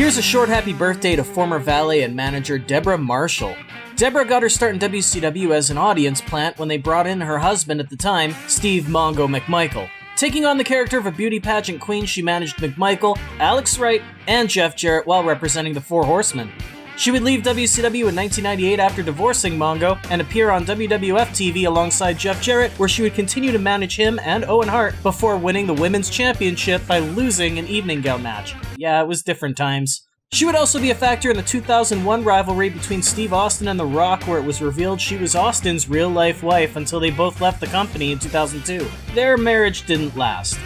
Here's a short happy birthday to former valet and manager Debra Marshall. Debra got her start in WCW as an audience plant when they brought in her husband at the time, Steve Mongo McMichael. Taking on the character of a beauty pageant queen, she managed McMichael, Alex Wright, and Jeff Jarrett while representing the Four Horsemen. She would leave WCW in 1998 after divorcing Mongo and appear on WWF TV alongside Jeff Jarrett, where she would continue to manage him and Owen Hart before winning the Women's Championship by losing an evening gown match. Yeah, it was different times. She would also be a factor in the 2001 rivalry between Steve Austin and The Rock, where it was revealed she was Austin's real life wife until they both left the company in 2002. Their marriage didn't last.